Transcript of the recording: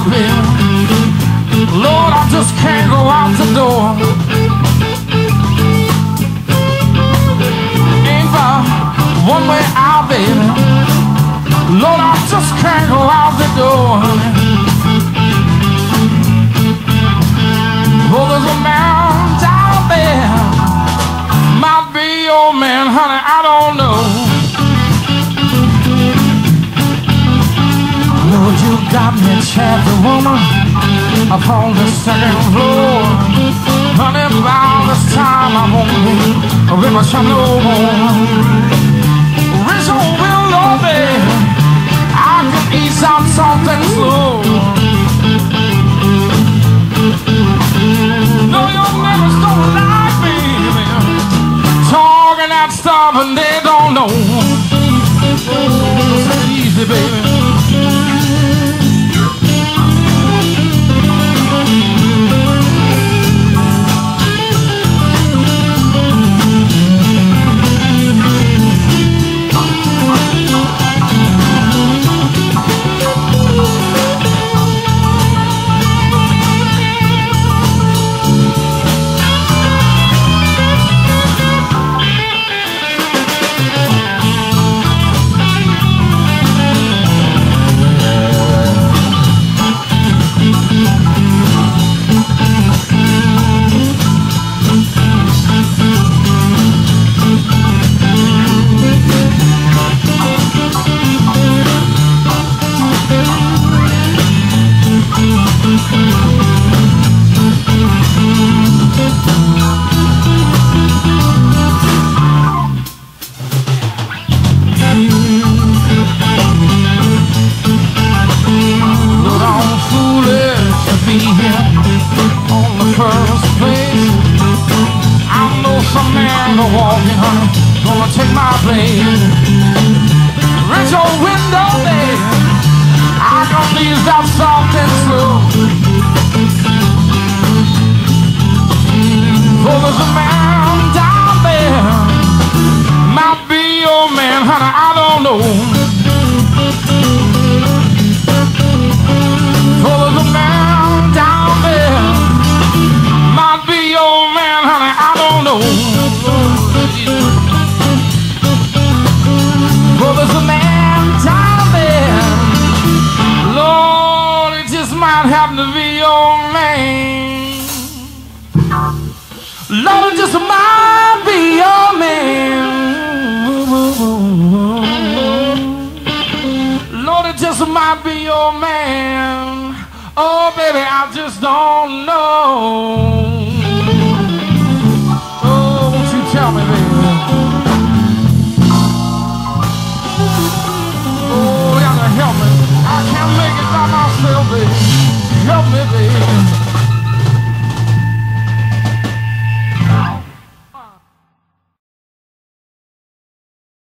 out, baby. Lord, I just can't go out the door. Ain't far one way out, baby. Lord, I just can't go out the door. Oh, there's a man down there. You got me trapped, woman, up on the second floor. Honey, by this time I won't be very much no more. Rich old willow, baby, I can ease out something slow. No, your neighbors don't like me, man. Talking that stuff and they don't know. Easy, baby. My place. Rich old window, baby, happen to be your man. Lord, it just might be your man. Lord, it just might be your man. Oh, baby, I just don't know. help me, baby.